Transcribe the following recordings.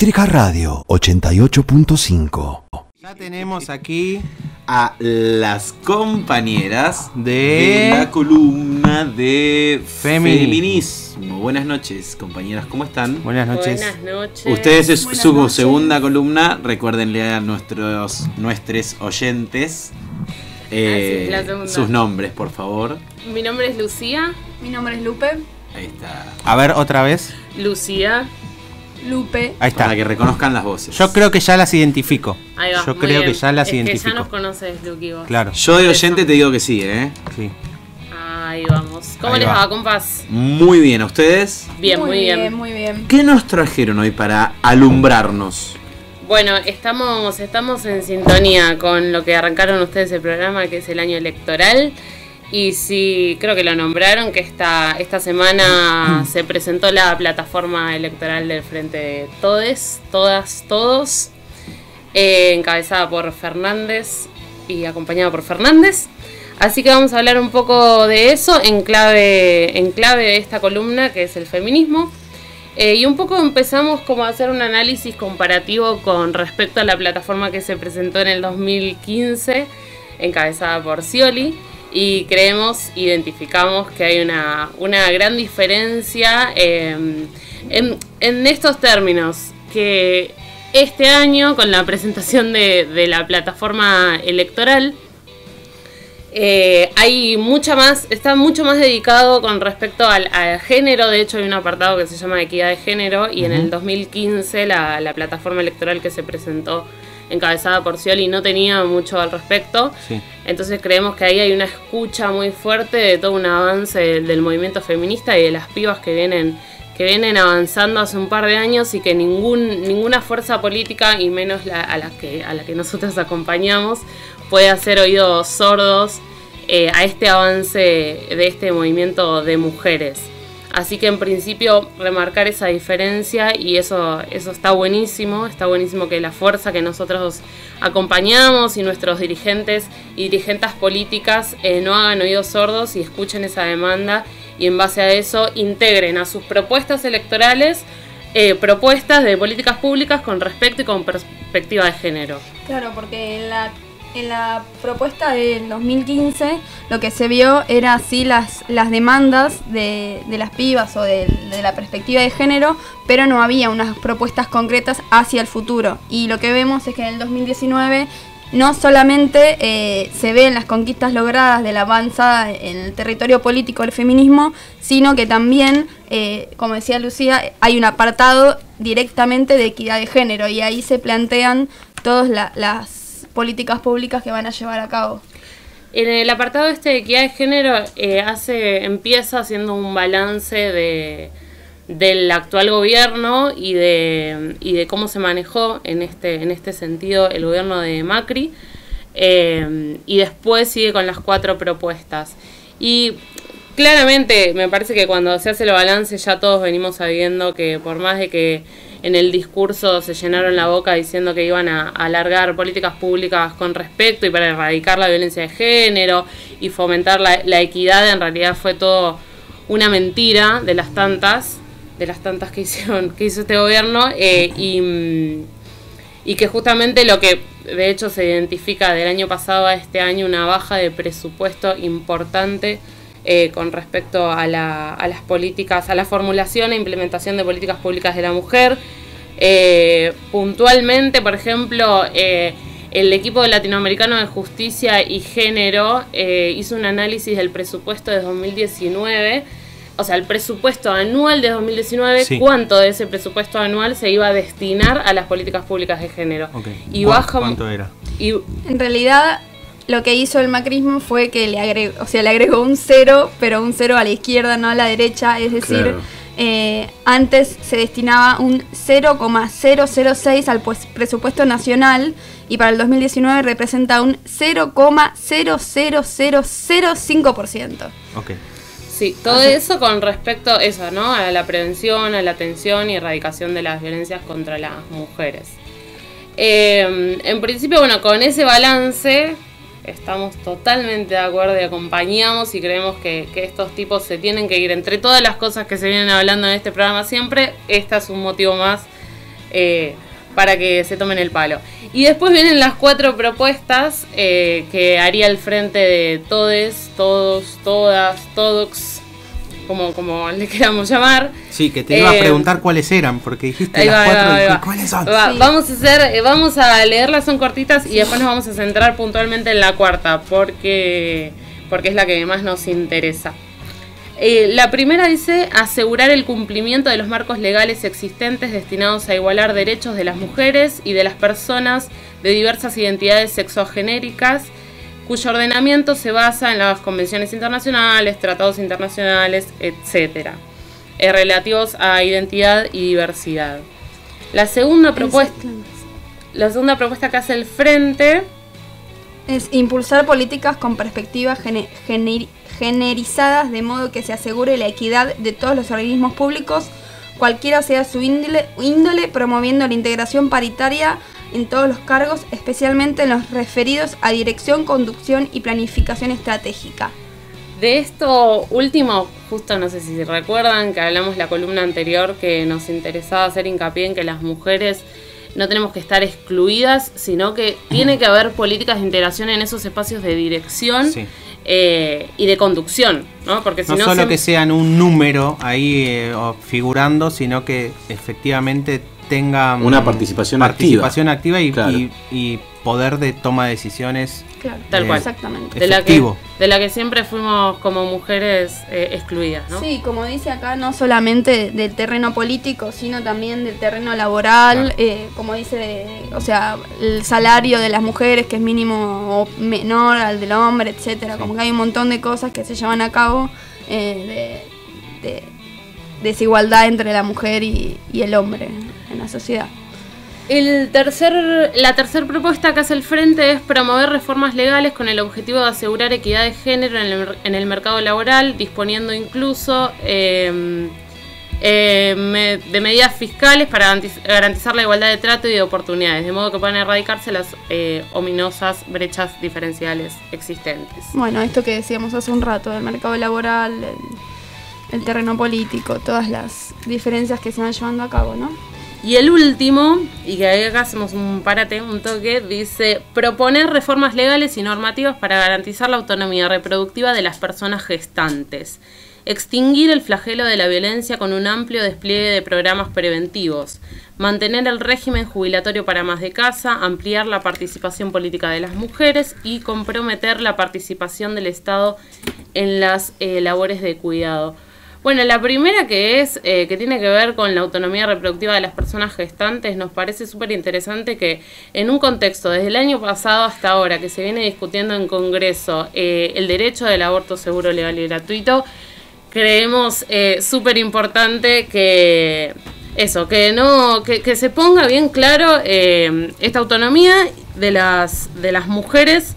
Eléctrica Radio 88.5. Ya tenemos aquí a las compañeras De- de, la columna de Femi- feminismo. Buenas noches, compañeras, ¿cómo están? buenas noches. Buenas noches. Ustedes es Buenas su noches. segunda columna, recuérdenle a nuestros nuestros oyentes eh, Ah, sí, sus nombres, por favor. Mi nombre es Lucía. Mi nombre es Lupe. Ahí está. A ver, otra vez. Lucía. Lupe. Ahí está. Para que reconozcan las voces. Yo creo que ya las identifico. Ahí va. Yo muy creo bien. que ya las es Que ya identifico. nos conoces, Luqui, vos. Claro, Yo de oyente te digo que sí, ¿eh? sí. Ahí vamos. ¿Cómo Ahí les va. va, compas? Muy bien, ¿a ustedes? Bien, muy, bien. Muy bien. ¿Qué nos trajeron hoy para alumbrarnos? Bueno, estamos, estamos en sintonía con lo que arrancaron ustedes el programa, que es el año electoral. Y sí, creo que lo nombraron, que esta, esta semana se presentó la plataforma electoral del Frente de Todes, todas, todos, eh, encabezada por Fernández y acompañada por Fernández. Así que vamos a hablar un poco de eso en clave, en clave de esta columna, que es el feminismo. Eh, y un poco empezamos como a hacer un análisis comparativo con respecto a la plataforma que se presentó en el 2015, encabezada por Scioli, y creemos, identificamos que hay una, una gran diferencia eh, en, en estos términos, que este año con la presentación de, de la plataforma electoral, eh, hay mucha más, está mucho más dedicado con respecto al, al género, de hecho hay un apartado que se llama Equidad de Género y en el 2015 la, la plataforma electoral que se presentó encabezada por Scioli no tenía mucho al respecto, Sí. entonces creemos que ahí hay una escucha muy fuerte de todo un avance del, del movimiento feminista y de las pibas que vienen que vienen avanzando hace un par de años y que ningún, ninguna fuerza política, y menos la- a, la que, a la que nosotros acompañamos, puede hacer oídos sordos eh, a este avance de este movimiento de mujeres. Así que en principio remarcar esa diferencia y eso, eso está buenísimo, está buenísimo que la fuerza que nosotros acompañamos y nuestros dirigentes y dirigentes políticas eh, no hagan oídos sordos y escuchen esa demanda y en base a eso integren a sus propuestas electorales eh, propuestas de políticas públicas con respecto y con perspectiva de género. Claro, porque la, en la propuesta del 2015 lo que se vio era así las, las demandas de, de las pibas o de, de la perspectiva de género, pero no había unas propuestas concretas hacia el futuro. Y lo que vemos es que en el 2019 no solamente eh, se ven las conquistas logradas de la avanzada en el territorio político del feminismo, sino que también, eh, como decía Lucía, hay un apartado directamente de equidad de género y ahí se plantean todas la- las políticas públicas que van a llevar a cabo. En el apartado este de equidad de género eh, hace, empieza haciendo un balance de, del actual gobierno y de, y de cómo se manejó en este, en este sentido el gobierno de Macri. eh, y después sigue con las cuatro propuestas. Y claramente me parece que cuando se hace el balance ya todos venimos sabiendo que por más de que en el discurso se llenaron la boca diciendo que iban a, alargar políticas públicas con respecto y para erradicar la violencia de género y fomentar la, equidad, en realidad fue todo una mentira de las tantas, de las tantas que hicieron, que hizo este gobierno, eh, y, y que justamente lo que de hecho se identifica del año pasado a este año una baja de presupuesto importante eh, con respecto a, la- a las políticas, a la formulación e implementación de políticas públicas de la mujer. Eh, puntualmente, por ejemplo, eh, el equipo latinoamericano de justicia y género eh, hizo un análisis del presupuesto de 2019. O sea, el presupuesto anual de 2019, Sí. cuánto de ese presupuesto anual se iba a destinar a las políticas públicas de género. Y ¿Cu- baja ¿Cuánto era? y En realidad, lo que hizo el macrismo fue que le agregó, o sea, le agregó un cero, pero un cero a la izquierda, no a la derecha. Es decir, Claro. eh, antes se destinaba un 0,006 al pues- presupuesto nacional y para el 2019 representa un 0,00005%. Ok. Sí, todo eso con respecto a eso, ¿no? A la prevención, a la atención y erradicación de las violencias contra las mujeres. Eh, en principio, bueno, con ese balance estamos totalmente de acuerdo y acompañamos y creemos que, estos tipos se tienen que ir. Entre todas las cosas que se vienen hablando en este programa siempre, este es un motivo más eh, para que se tomen el palo. Y después vienen las cuatro propuestas eh, que haría el frente de todes, todos, todas, todos, como, como le queramos llamar. Sí, que te iba a Eh, preguntar cuáles eran, porque dijiste las cuatro va, y va. ¿cuáles son? Va, Sí. Vamos a hacer, eh, vamos a leerlas, son cortitas y después nos vamos a centrar puntualmente en la cuarta, porque, porque es la que más nos interesa. Eh, la primera dice asegurar el cumplimiento de los marcos legales existentes destinados a igualar derechos de las mujeres y de las personas de diversas identidades sexogenéricas, cuyo ordenamiento se basa en las convenciones internacionales, tratados internacionales, etc., eh, relativos a identidad y diversidad. La segunda propuesta, la segunda propuesta que hace el Frente Es impulsar políticas con perspectivas gene- gener- generizadas de modo que se asegure la equidad de todos los organismos públicos, cualquiera sea su índole, índole, promoviendo la integración paritaria en todos los cargos, especialmente en los referidos a dirección, conducción y planificación estratégica. De esto último, justo no sé si recuerdan que hablamos la columna anterior que nos interesaba hacer hincapié en que las mujeres no tenemos que estar excluidas, sino que tiene que haber políticas de integración en esos espacios de dirección Sí. eh, y de conducción, ¿no? Porque si No no, solo se- que sean un número ahí eh, figurando, sino que efectivamente tengan Una participación participación activa, y, Claro. y- y poder de toma de decisiones. Claro, Tal cual. Exactamente. de la, que, efectivo. de la que siempre fuimos como mujeres eh, excluidas, ¿no? Sí, como dice acá, no solamente del terreno político, sino también del terreno laboral, Claro. eh, como dice, o sea, el salario de las mujeres que es mínimo o menor al del hombre, etcétera. Sí. Como que hay un montón de cosas que se llevan a cabo eh, de, de desigualdad entre la mujer y, y el hombre en la sociedad. El tercer, la tercera propuesta que hace el Frente es promover reformas legales con el objetivo de asegurar equidad de género en el, en el mercado laboral, disponiendo incluso eh, eh, me- de medidas fiscales para garantiz- garantizar la igualdad de trato y de oportunidades, de modo que puedan erradicarse las eh, ominosas brechas diferenciales existentes. Bueno, esto que decíamos hace un rato, del mercado laboral, el, el terreno político, todas las diferencias que se van llevando a cabo, ¿no? Y el último, y que acá hacemos un parate, un toque, dice proponer reformas legales y normativas para garantizar la autonomía reproductiva de las personas gestantes. Extinguir el flagelo de la violencia con un amplio despliegue de programas preventivos. Mantener el régimen jubilatorio para más de casa. Ampliar la participación política de las mujeres y comprometer la participación del Estado en las eh, labores de cuidado. Bueno, la primera que es, eh, que tiene que ver con la autonomía reproductiva de las personas gestantes, nos parece súper interesante que en un contexto desde el año pasado hasta ahora que se viene discutiendo en Congreso eh, el derecho del aborto seguro, legal y gratuito, creemos eh, súper importante que eso, que no, que, que se ponga bien claro eh, esta autonomía de las, de las mujeres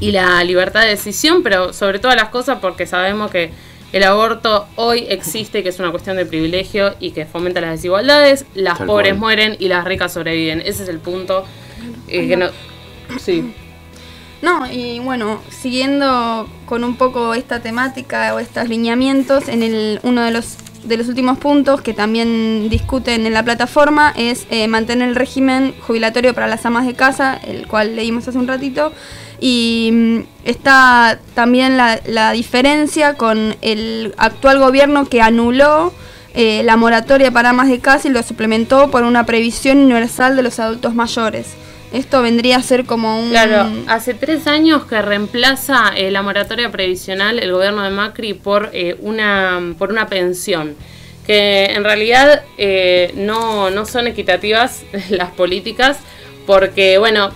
y la libertad de decisión, pero sobre todas las cosas porque sabemos que el aborto hoy existe, que es una cuestión de privilegio y que fomenta las desigualdades, las Tal pobres cual. mueren y las ricas sobreviven. Ese es el punto. eh, que no, sí. No, y bueno, siguiendo con un poco esta temática o estos lineamientos, en el, uno de los, de los últimos puntos que también discuten en la plataforma es eh, mantener el régimen jubilatorio para las amas de casa, el cual leímos hace un ratito, y mm, está también la, la diferencia con el actual gobierno que anuló eh, la moratoria para amas de casa y lo suplementó por una previsión universal de los adultos mayores. Esto vendría a ser como un... Claro, hace tres años que reemplaza eh, la moratoria previsional el gobierno de Macri por, eh, una, por una pensión, que en realidad eh, no, no son equitativas las políticas, porque bueno,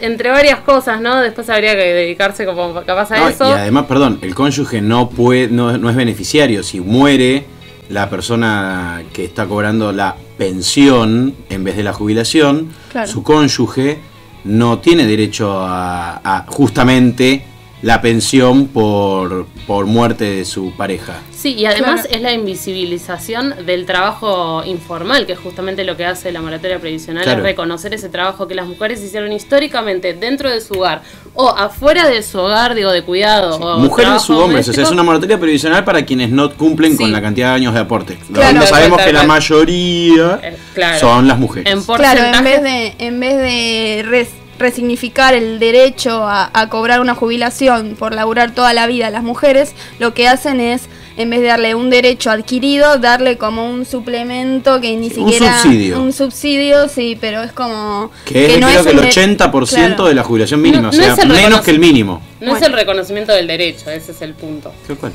entre varias cosas, ¿no? Después habría que dedicarse como capaz a No, eso. Y además, perdón, el cónyuge no puede, no, no es beneficiario. Si muere la persona que está cobrando la pensión en vez de la jubilación, Claro. su cónyuge no tiene derecho a, a justamente la pensión por, por muerte de su pareja. Sí, y además Claro. es la invisibilización del trabajo informal, que es justamente lo que hace la moratoria previsional, Claro. es reconocer ese trabajo que las mujeres hicieron históricamente dentro de su hogar o afuera de su hogar, digo, de cuidado. o Mujeres u hombres, o sea, es una moratoria previsional para quienes no cumplen Sí. con la cantidad de años de aporte. Claro. Donde sabemos que la mayoría Eh, claro. son las mujeres. En Claro, en vez de, en vez de res- resignificar el derecho a, a cobrar una jubilación por laburar toda la vida a las mujeres, lo que hacen es, en vez de darle un derecho adquirido, darle como un suplemento que ni Un siquiera... subsidio. Un subsidio, sí, pero es como... que es no creo que el un de- 80% Claro. de la jubilación mínima, No- o sea, es menos que el mínimo. no es el reconocimiento del derecho, ese es el punto. Tal cual.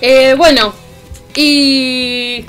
Eh, bueno, y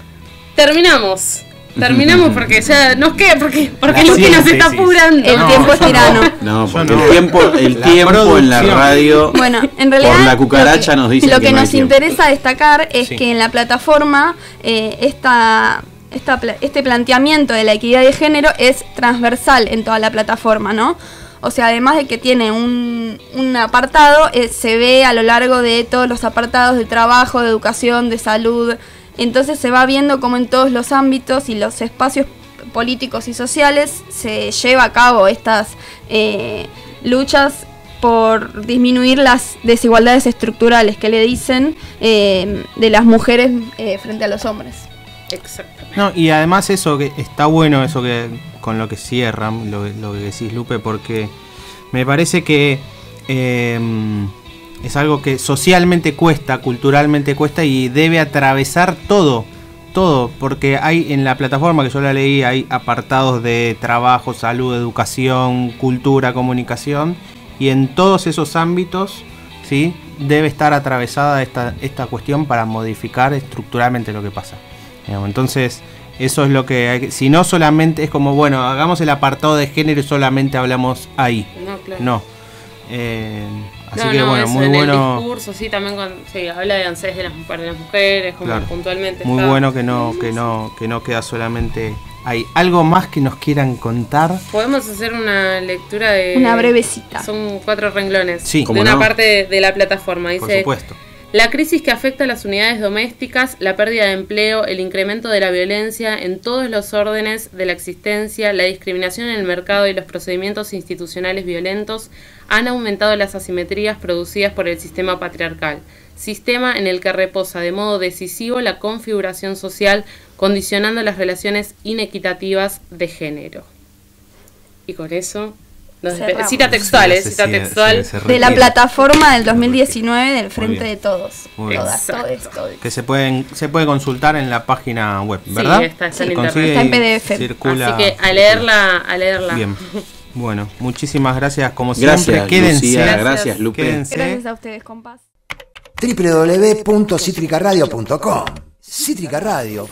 terminamos. Terminamos porque ya nos queda, porque, porque Luqui nos está apurando. El No, tiempo es no. tirano. No, porque no. el tiempo, el La tiempo en la radio Bueno, en realidad por la cucaracha lo que, nos dicen lo que, que, no hay nos interesa destacar es Sí. que en la plataforma eh, esta, esta pla- este planteamiento de la equidad de género es transversal en toda la plataforma, ¿no? O sea, además de que tiene un, un apartado, eh, se ve a lo largo de todos los apartados de trabajo, de educación, de salud. Entonces se va viendo cómo en todos los ámbitos y los espacios políticos y sociales se lleva a cabo estas eh, luchas por disminuir las desigualdades estructurales que le dicen eh, de las mujeres eh, frente a los hombres. Exactamente. No, y además eso que está bueno, eso que con lo que cierran, lo, lo que decís Lupe, porque me parece que eh, es algo que socialmente cuesta, culturalmente cuesta y debe atravesar todo, todo, porque hay en la plataforma que yo la leí, hay apartados de trabajo, salud, educación, cultura, comunicación, y en todos esos ámbitos, ¿sí? Debe estar atravesada esta, esta cuestión para modificar estructuralmente lo que pasa. Entonces, eso es lo que hay que- Si no solamente es como, bueno, hagamos el apartado de género y solamente hablamos ahí. No, claro. No. Eh, así No, que no, bueno, eso, muy en bueno. el discurso, sí, también con, sí, habla de ANSES de las, de las mujeres, como Claro. puntualmente. Muy está. bueno que no, que no, que no queda solamente ahí. ¿Algo más que nos quieran contar? Podemos hacer una lectura de. Una brevecita. Son cuatro renglones. Sí. de ¿Cómo una no? parte de, la plataforma. Por Dice: supuesto. La crisis que afecta a las unidades domésticas, la pérdida de empleo, el incremento de la violencia en todos los órdenes de la existencia, la discriminación en el mercado y los procedimientos institucionales violentos han aumentado las asimetrías producidas por el sistema patriarcal, sistema en el que reposa de modo decisivo la configuración social, condicionando las relaciones inequitativas de género. Y con eso, cita textual, eh, Sí, cita sí, textual. sí, De la plataforma del 2019 del Frente de Todos. Todas, Exacto. todes, todes. Que se pueden se puede consultar en la página web, Sí, ¿verdad? está- está en internet. Está en PDF. Circula. Así que a leerla, a leerla. Bien. Bueno, muchísimas gracias como siempre. Gracias, Quédense. Lucía, Gracias. gracias, Lupe. Quédense. Gracias a ustedes, compás. www.citricaradio.com Cítrica Radio